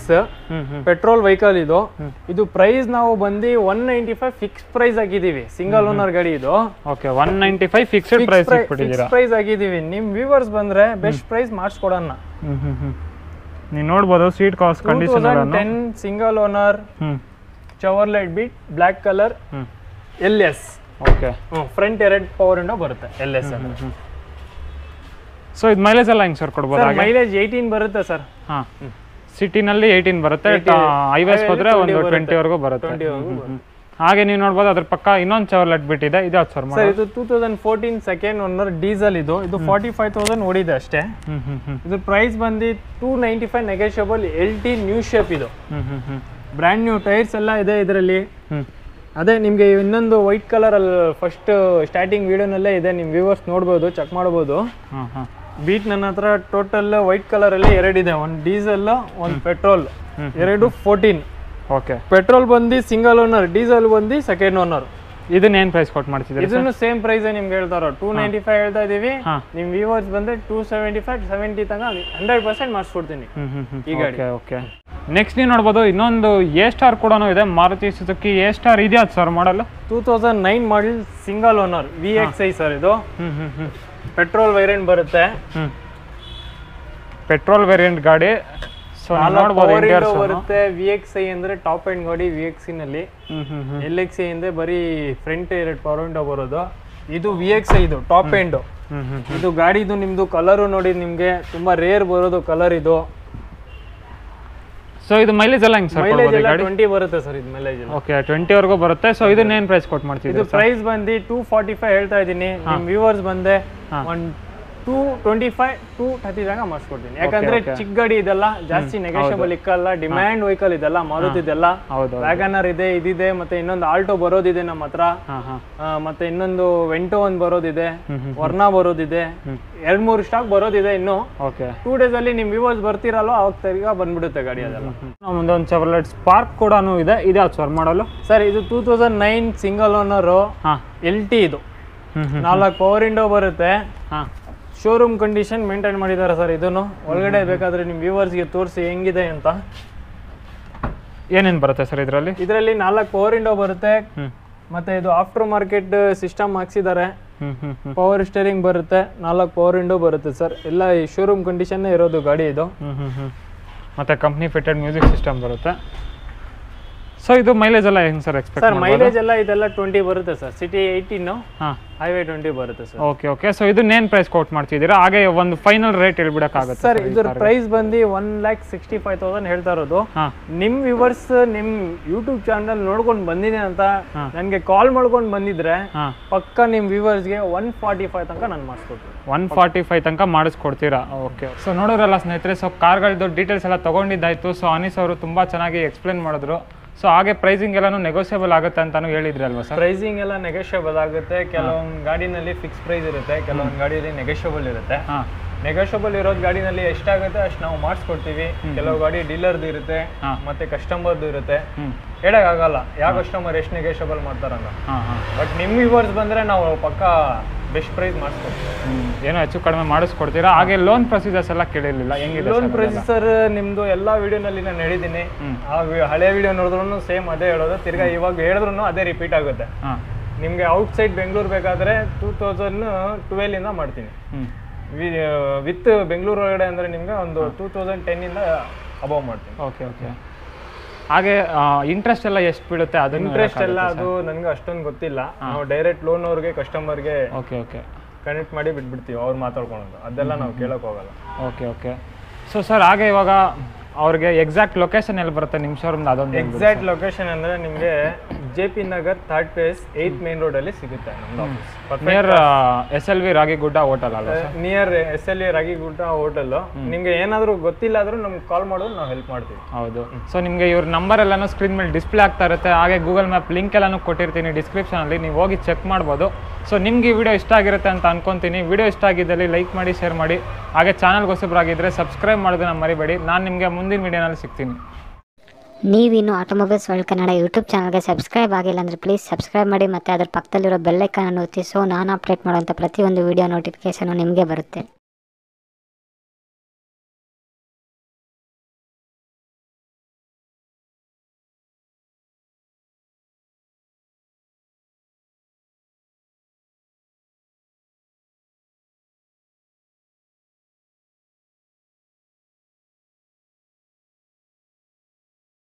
petrol vehicle ಇದು. ಇದು ಪ್ರೈಸ್ ನಾವು ಬಂದು one ninety five fix price ಆಗಿದ್ದೀವಿ ಸಿಂಗಲ್ ಓನರ್ ಗಾಡಿ ಇದು. Okay one ninety five fixed price ಆಗಿದ್ದೀವಿ. ನಿಮ್ ವ್ಯೂವರ್ಸ್ ಬಂದ್ರೆ ಬೆಸ್ಟ್ ಪ್ರೈಸ್ ಮಾಡಿಸ್ಕೊಡೋಣ. ನೀವು ನೋಡ್ಬೋದು seat cost condition ten single owner ಚವರ್ Chevrolet Beat black colour L S okay. Front ಎರಡು ಪವರ್ ಇಂಡೋ ಬರುತ್ತೆ ಎಲ್ ಎಸ್ ಸೊ ಇದು ಮೈಲೇಜ್ ಎಲ್ಲ ಹೆಂಗೆ ಸರ್ ಕೊಡ್ಬೋದು ಮೈಲೇಜ್ ಏಯ್ಟೀನ್ ಬರುತ್ತೆ ಸರ್ ಹಾಂ. ಸಿಟಿನಲ್ಲಿ ಏಯ್ಟೀನ್ ಬರುತ್ತೆ ಹೈವೇಸ್ ಹೋದ್ರೆ ಒಂದು ಟ್ವೆಂಟಿವರೆಗೂ ಬರುತ್ತೆ. ಹಾಗೆ ನೀವು ನೋಡ್ಬೋದು ಅದ್ರ ಪಕ್ಕ ಇನ್ನೊಂದು ಚವರ್ಲೆಟ್ ಬಿಟ್ಟಿದೆ. ಇದು ಯಾವ್ದು ಸರ್ ಸರ್ ಇದು two thousand fourteen second owner diesel ಇದು. ಇದು ಫಾರ್ಟಿ ಫೈವ್ ತೌಸಂಡ್ ಓಡಿದೆ ಅಷ್ಟೇ. ಇದು ಪ್ರೈಸ್ ಬಂದು two ninety five negotiable L T new shape ಇದು ಬ್ರ್ಯಾಂಡ್ ನ್ಯೂ ಟೈರ್ಸ್ ಎಲ್ಲ ಇದೆ ಇದರಲ್ಲಿ. ಅದೇ ನಿಮಗೆ ಇನ್ನೊಂದು ವೈಟ್ ಕಲರ್ ಅಲ್ಲಿ ಫಸ್ಟ್ ಸ್ಟಾರ್ಟಿಂಗ್ ವಿಡಿಯೋನಲ್ಲೇ ಇದೆ. ನಿಮ್ಮ ವ್ಯೂವರ್ಸ್ ನೋಡ್ಬೋದು ಚೆಕ್ ಮಾಡ್ಬೋದು. ಬೀಟ್ ನನ್ನ ಹತ್ರ ಟೋಟಲ್ ವೈಟ್ ಕಲರ್ ಅಲ್ಲಿ ಎರಡಿದೆ ಒಂದು ಡೀಸೆಲ್ ಒಂದು ಪೆಟ್ರೋಲ್ ಎರಡು ಫೋರ್ಟೀನ್ ಓಕೆ ಪೆಟ್ರೋಲ್ ಬಂದು ಸಿಂಗಲ್ ಓನರ್ ಡೀಸೆಲ್ ಬಂದು ಸೆಕೆಂಡ್ ಓನರ್ ಇದನ್ನ ಏನ್ ಪ್ರೈಸ್ ಕೊಟ್ಟು ಮಾಡ್ತಿದ್ದೀರಿ ಇದನ್ನ ಸೇಮ್ ಪ್ರೈಸ್ ನಿಮ್ಗೆ ಹೇಳ್ತಾರೋ. ಟೂ ನೈಂಟಿ ಫೈವ್ ಹೇಳ್ತಾ ಇದೀವಿ. ನಿಮ್ ವ್ಯೂವರ್ಸ್ ಬಂದ್ರೆ ಟೂ ಸೆವೆಂಟಿ ಫೈವ್ ಸೆವೆಂಟಿ ತನಕ ಹಂಡ್ರೆಡ್ ಪರ್ಸೆಂಟ್ ಮಾಡಿಸ್ಕೊಡ್ತೀನಿ. ಹ್ಞೂ ಹ್ಞೂ ಹ್ಞೂ ಈ ಗಾಡಿ. ಓಕೆ ನೆಕ್ಸ್ಟ್ ನೀವು ನೋಡ್ಬೋದು ಇನ್ನೊಂದು ಎ ಸ್ಟಾರ್ ಕೂಡ ಇದೆ. ಮಾರುತಿ ಸುಜುಕಿ ಎ ಸ್ಟಾರ್ ಇದೆಯಾ sir model two thousand nine model single owner V X I sir ಇದು. ಪೆಟ್ರೋಲ್ ವೇರಿಯಂಟ್ ಬರುತ್ತೆ. ಹ್ಞೂ ಪೆಟ್ರೋಲ್ ವೇರಿಯಂಟ್ ಗಾಡಿ. ಸೊ ನೋಡ್ಬೋದು ಬರುತ್ತೆ ವಿ ಎಕ್ಸ್ ಐ ಅಂದ್ರೆ ಟಾಪ್ ಎಂಡ್ ಗಾಡಿ ವಿ ಎಕ್ಸ್ನಲ್ಲಿ. ಎಲ್ ಎಕ್ಸ್ ಐ ಅಂದ್ರೆ ಬರೀ ಫ್ರಂಟ್ ಎರಡು ಪವರ್ ವಿಂಡೋ ಬರೋದು. ಇದು ವಿ ಎಕ್ಸ್ ಐ ಇದು ಟಾಪ್ ಎಂಡ್ ಹ್ಮ್ ಹ್ಮ್ ಇದು ಗಾಡಿದು ನಿಮ್ದು ಕಲರು ನೋಡಿ ನಿಮ್ಗೆ ತುಂಬಾ ರೇರ್ ಬರೋದು ಕಲರ್ ಇದು. ಸೊ ಇದು ಮೈಲೇಜ್ ಎಲ್ಲ ಹೆಂಗೆ ಸರ್ ಮೈಲೇಜ್ ಎಲ್ಲ ಗಾಡಿ? ಟ್ವೆಂಟಿ ಬರುತ್ತೆ ಸರ್ ಇದು ಮೈಲೇಜ್ ಓಕೆ ಟ್ವೆಂಟಿವರೆಗೂ ಬರುತ್ತೆ. ಸೊ ಇದನ್ನ ಪ್ರೈಸ್ ಪ್ರೈಸ್ ಮಾಡ್ತೀವಿ ಇದು ಪ್ರೈಸ್ ಬಂದು ಟೂ ಫಾರ್ಟಿ ಫೈವ್ ಹೇಳ್ತಾ ಇದ್ದೀನಿ. ನಿಮ್ಮ ವ್ಯೂವರ್ಸ್ ಬಂದೆ ಒಂದ್ two twenty five two thirty ತನಕ ಮಾಡಿಸ್ಕೊಡ್ತೀನಿ. ಯಾಕಂದ್ರೆ ಚಿಕ್ಕ ಗಾಡಿ ಇದೆಲ್ಲ ಜಾಸ್ತಿ ನೆಗೋಷಿಯಬಲ್ ಇಕ್ಕಲ್ಲ ಡಿಮ್ಯಾಂಡ್ ವೆಹಿಕಲ್ ಇದೆಲ್ಲ ಮಾರುತಿದೆಲ್ಲ ವ್ಯಾಗನರ್ ಇದೆ ಇದಿದೆ ಮತ್ತೆ ಇನ್ನೊಂದು ಆಲ್ಟೋ ಬರೋದಿದೆ ನಮ್ಮ ಹತ್ರ. ಮತ್ತೆ ಇನ್ನೊಂದು ವೆಂಟೋ ಒಂದು ಬರೋದಿದೆ ವರ್ನಾ ಬರೋದಿದೆ. ಎರಡ್ ಮೂರು ಸ್ಟಾಕ್ ಬರೋದಿದೆ ಇನ್ನು. ಟೂ ಡೇಸ್ ಅಲ್ಲಿ ನಿಮ್ ವಿವೋಸ್ ಬರ್ತಿರಲ್ವ ಅವಾಗ ತೆರಿಗೆ ಬಂದ್ಬಿಡುತ್ತೆ ಗಾಡಿ ಅದೆಲ್ಲ. ಮುಂದೊಂದು ಚೆವರ್ಲೆಟ್ ಸ್ಪಾರ್ಕ್ ಕೂಡ ಇದೆ ಇದೆ. ಯಾವ್ದು ಸರ್ ಮಾಡಲು? ಸರ್ ಇದು two thousand nine single owner L T ಇದು. ನಾಲ್ಕು ಪವರ್ ವಿಂಡೋ ಬರುತ್ತೆ. ಹಾಂ. ಶೋರೂಮ್ ಕಂಡೀಷನ್ ಮೇಂಟೈನ್ ಮಾಡಿದ್ದಾರೆ ಸರ್ ಇದನ್ನು. ಒಳಗಡೆ ಬೇಕಾದ್ರೆ ನಿಮ್ಮ ವ್ಯೂವರ್ಸ್ಗೆ ತೋರಿಸಿ ಹೆಂಗಿದೆ ಅಂತ. ಏನೇನು ಬರುತ್ತೆ ಸರ್ ಇದರಲ್ಲಿ? ಇದರಲ್ಲಿ ನಾಲ್ಕು ಪವರ್ ವಿಂಡೋ ಬರುತ್ತೆ. ಮತ್ತೆ ಇದು ಆಫ್ಟರ್ ಮಾರ್ಕೆಟ್ ಸಿಸ್ಟಮ್ ಹಾಕ್ಸಿದ್ದಾರೆ. ಪವರ್ ಸ್ಟೇರಿಂಗ್ ಬರುತ್ತೆ. ನಾಲ್ಕು ಪವರ್ ವಿಂಡೋ ಬರುತ್ತೆ ಸರ್ ಎಲ್ಲ ಈ ಶೋರೂಮ್ ಕಂಡೀಷನ್ನೇ ಇರೋದು ಗಾಡಿ ಇದು. ಮತ್ತು ಕಂಪ್ನಿ ಫಿಟೆಡ್ ಮ್ಯೂಸಿಕ್ ಸಿಸ್ಟಮ್ ಬರುತ್ತೆ. ಸೊ ಇದು ಮೈಲೇಜ್ ಎಲ್ಲ ಹೆಂಗ್ ಸರ್ ಎಕ್ಸ್ಪೆಕ್ಟ್ ಸರ್ ಮೈಲೇಜ್ ಎಲ್ಲ ಇದೆಲ್ಲ ಟ್ವೆಂಟಿ ಬರುತ್ತೆ ಸರ್ ಸಿಟಿ ಏಯ್ಟೀನ್ ಹಾಂ. ಹೈವೇ ಟ್ವೆಂಟಿ ಬರುತ್ತೆ ಸರ್ ಓಕೆ ಓಕೆ ಸೊ ಇದು ನೇನ್ ಪ್ರೈಸ್ ಕೋಟ್ ಮಾಡ್ತಿದ್ದೀರಾ? ಹಾಗೆ ಒಂದು ಫೈನಲ್ ರೇಟ್ ಹೇಳ್ಬಿಡಕ್ಕಾಗುತ್ತೆ ಸರ್ ಇದ್ರ ಪ್ರೈಸ್ ಬಂದು one lakh sixty five thousand ಹೇಳ್ತಾ ಇರೋದು. ನಿಮ್ ವ್ಯೂವರ್ಸ್ ನಿಮ್ ಯೂಟ್ಯೂಬ್ ಚಾನಲ್ ನೋಡ್ಕೊಂಡು ಬಂದಿದೆ ಅಂತ ನನಗೆ ಕಾಲ್ ಮಾಡ್ಕೊಂಡು ಬಂದಿದ್ರೆ ಪಕ್ಕ ನಿಮ್ ವ್ಯೂವರ್ಸ್ಗೆ ಒನ್ ಫಾರ್ಟಿ ಫೈವ್ ತನಕ ನಾನು ಮಾಡಿಸ್ಕೊಡ್ತೀನಿ. ಒನ್ ಫಾರ್ಟಿ ಫೈವ್ ತನಕ ಮಾಡಿಸ್ಕೊಡ್ತೀರಾ? ಓಕೆ ಸೊ ನೋಡೋರಲ್ಲ ಸ್ನೇಹಿತರೆ ಸೊ ಕಾರ್ಗಳದ್ದು ಡೀಟೇಲ್ಸ್ ಎಲ್ಲ ತಗೊಂಡಿದ್ದಾಯ್ತು. ಸೊ ಅನೀಸ್ ಅವರು ತುಂಬ ಚೆನ್ನಾಗಿ ಎಕ್ಸ್ಪ್ಲೇನ್ ಮಾಡಿದ್ರು. ಸೊ ಹಾಗೆ ಪ್ರೈಸಿಂಗ್ ಎಲ್ಲಾನು ನೆಗೋಸಿಯಬಲ್ ಆಗುತ್ತೆ ಅಂತಾನು ಹೇಳಿದ್ರಿ ಅಲ್ವಾ ಸರ್ ಪ್ರೈಸಿಂಗ್ ಎಲ್ಲ ನೆಗೋಷಿಯಬಲ್ ಆಗುತ್ತೆ. ಕೆಲವೊಂದು ಗಾಡಿನಲ್ಲಿ ಫಿಕ್ಸ್ ಪ್ರೈಸ್ ಇರುತ್ತೆ ಕೆಲವೊಂದು ಗಾಡಿಯಲ್ಲಿ ನೆಗೋಷಿಯಬಲ್ ಇರುತ್ತೆ. ನೆಗೋಸಿಯಬಲ್ ನೆಗೋಷಿಯಬಲ್ ಇರೋದು ಗಾಡಿನಲ್ಲಿ ಎಷ್ಟಾಗುತ್ತೆ ಅಷ್ಟು ನಾವು ಮಾಡಿಸ್ಕೊಡ್ತೀವಿ. ಕೆಲವು ಗಾಡಿ ಡೀಲರ್ದು ಇರುತ್ತೆ ಮತ್ತೆ ಕಸ್ಟಮರ್ದು ಇರುತ್ತೆ. ಹೇಳೋಕ್ಕಾಗಲ್ಲ ಯಾವ ಕಸ್ಟಮರ್ ಎಷ್ಟು ನೆಗೋಷಿಯಬಲ್ ಮಾಡ್ತಾರಲ್ಲ ಬಟ್ ನಿಮ್ಮ ವ್ಯೂವರ್ಸ್ ಬಂದ್ರೆ ನಾವು ಪಕ್ಕ ಬೆಸ್ಟ್ ಪ್ರೈಸ್ ಮಾಡಿಸ್ಕೊಡ್ತೀವಿ. ಏನೋ ಹೆಚ್ಚು ಕಡಿಮೆ ಮಾಡಿಸ್ಕೊಡ್ತೀರಾ? ಹಾಗೆ ಲೋನ್ ಪ್ರೊಸೀಜರ್ಸ್ ಎಲ್ಲ ಕೇಳಿರಲಿಲ್ಲ. ಹೆಂಗಿದೆ ಲೋನ್ ಪ್ರೊಸೀಜರ್ ನಿಮ್ಮದು ಎಲ್ಲಾ ವಿಡಿಯೋನಲ್ಲಿ ನಾನು ಹೇಳಿದ್ದೀನಿ ಆ ಹಳೆ ವಿಡಿಯೋ ನೋಡಿದ್ರು ಸೇಮ್ ಅದೇ ಹೇಳೋದು. ತಿರ್ಗಾ ಇವಾಗ ಹೇಳಿದ್ರು ಅದೇ ರಿಪೀಟ್ ಆಗುತ್ತೆ. ನಿಮಗೆ ಔಟ್ಸೈಡ್ ಔಟ್ ಸೈಡ್ ಬೆಂಗಳೂರು ಬೇಕಾದರೆ ಟೂ ತೌಸಂಡ್ ಟ್ವೆಲ್ ಇಂದ ಮಾಡ್ತೀನಿ. ವಿತ್ ಬೆಂಗಳೂರು ಒಳಗಡೆ ಅಂದರೆ ನಿಮಗೆ ಒಂದು ಟೂ ತೌಸಂಡ್ ಟೆನ್ನಿಂದ ಅಬೌವ್ ಮಾಡ್ತೀನಿ. ಓಕೆ ಓಕೆ ಹಾಗೆ ಇಂಟ್ರೆಸ್ಟ್ ಎಲ್ಲ ಎಷ್ಟು ಬೀಳುತ್ತೆ ಅದು ಇಂಟ್ರೆಸ್ಟ್ ಎಲ್ಲ ಅದು ನನಗೆ ಅಷ್ಟೊಂದು ಗೊತ್ತಿಲ್ಲ. ನಾವು ಡೈರೆಕ್ಟ್ ಲೋನ್ ಅವ್ರಿಗೆ ಕಸ್ಟಮರ್ಗೆ ಓಕೆ ಓಕೆ ಕನೆಕ್ಟ್ ಮಾಡಿ ಬಿಟ್ಬಿಡ್ತೀವಿ ಅವ್ರು ಮಾತಾಡ್ಕೊಳೋದು ಅದೆಲ್ಲ ನಾವು ಕೇಳೋಕೆ ಹೋಗಲ್ಲ ಓಕೆ ಓಕೆ ಸೊ ಸರ್ ಹಾಗೆ ಇವಾಗ ಅವ್ರಿಗೆ ಎಕ್ಸಾಕ್ಟ್ ಲೊಕೇಶನ್ ಎಲ್ಲಿ ಬರುತ್ತೆ? ನಿಮ್ಮ ಶೋರೂಮ್ ಅದೊಂದು ಎಕ್ಸಾಕ್ಟ್ ಲೊಕೇಶನ್ ಅಂದ್ರೆ ನಿಮ್ಗೆ J P Nagar third phase eighth main road ಅಲ್ಲಿ ಸಿಗುತ್ತೆ near S L V Ragigudda hotel ಅಲ್ಲ near S L A Ragigudda hotel ನಿಮ್ಗೆ ಏನಾದರೂ ಗೊತ್ತಿಲ್ಲ ಆದ್ರೂ ನಮ್ಗೆ ಕಾಲ್ ಮಾಡೋದು ನಾವು ಹೆಲ್ಪ್ ಮಾಡ್ತೀವಿ. ಹೌದು. ಸೊ ನಿಮಗೆ ಇವ್ರ ನಂಬರ್ ಎಲ್ಲಾನು ಸ್ಕ್ರೀನ್ ಮೇಲೆ ಡಿಸ್ಪ್ಲೇ ಆಗ್ತಾ ಇರುತ್ತೆ. ಹಾಗೆ ಗೂಗಲ್ ಮ್ಯಾಪ್ ಲಿಂಕ್ ಎಲ್ಲಾನು ಕೊಟ್ಟಿರ್ತೀನಿ. ಡಿಸ್ಕ್ರಿಪ್ಷನ್ ಅಲ್ಲಿ ನೀವು ಹೋಗಿ ಚೆಕ್ ಮಾಡ್ಬೋದು. ಸೊ ನಿಮ್ಗೆ ಈ ವಿಡಿಯೋ ಇಷ್ಟ ಆಗಿರುತ್ತೆ ಅಂತ ಅನ್ಕೊಂತೀನಿ. ವಿಡಿಯೋ ಇಷ್ಟ ಆಗಿದ್ದಲ್ಲಿ ಲೈಕ್ ಮಾಡಿ ಶೇರ್ ಮಾಡಿ. ಹಾಗೆ ಚಾನಲ್ಗೆ ಹೊಸಬ್ರಾಗಿದ್ದರೆ ಸಬ್ಸ್ಕ್ರೈಬ್ ಮಾಡೋದನ್ನ ಮರಿಬೇಡಿ. ನಾನು ನಿಮಗೆ ಮುಂದಿನ ವಿಡಿಯೋನಲ್ಲಿ ಸಿಗ್ತೀನಿ. ನೀವಿನ್ನು ಆಟೋಮೊಬೈಲ್ಸ್ ವರ್ಲ್ಡ್ ಕನ್ನಡ ಯೂಟ್ಯೂಬ್ ಚಾನಲ್ಗೆ ಸಬ್ಸ್ಕ್ರೈಬ್ ಆಗಿಲ್ಲ ಅಂದರೆ ಪ್ಲೀಸ್ ಸಬ್ಸ್ಕ್ರೈಬ್ ಮಾಡಿ ಮತ್ತು ಅದರ ಪಕ್ಕದಲ್ಲಿರೋ ಬೆಲ್ಲೈಕನ್ನು ಒತ್ತಿ ಸೊ ನಾನು ಅಪ್ಡೇಟ್ ಮಾಡುವಂಥ ಪ್ರತಿಯೊಂದು ವೀಡಿಯೋ ನೋಟಿಫಿಕೇಷನು ನಿಮಗೆ ಬರುತ್ತೆ.